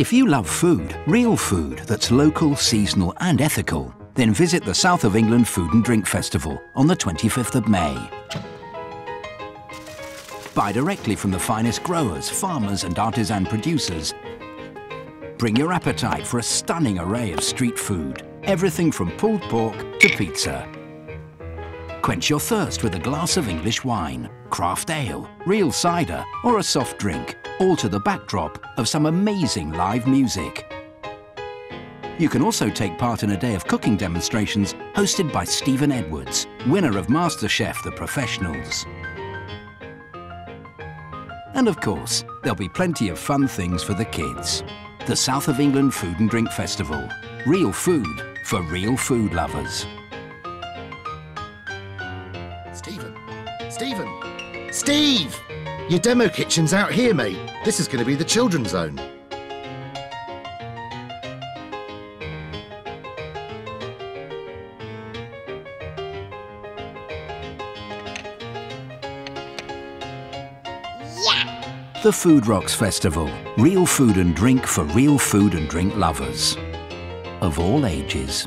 If you love food, real food that's local, seasonal and ethical, then visit the South of England Food and Drink Festival on the 25th of May. Buy directly from the finest growers, farmers and artisan producers. Bring your appetite for a stunning array of street food. Everything from pulled pork to pizza. Quench your thirst with a glass of English wine, craft ale, real cider or a soft drink, all to the backdrop of some amazing live music. You can also take part in a day of cooking demonstrations hosted by Steven Edwards, winner of MasterChef The Professionals. And of course, there'll be plenty of fun things for the kids. The South of England Food and Drink Festival. Real food for real food lovers. Steven! Steven! Steve! Your demo kitchen's out here, mate. This is going to be the children's zone. Yeah. The Food Rocks Festival. Real food and drink for real food and drink lovers. Of all ages.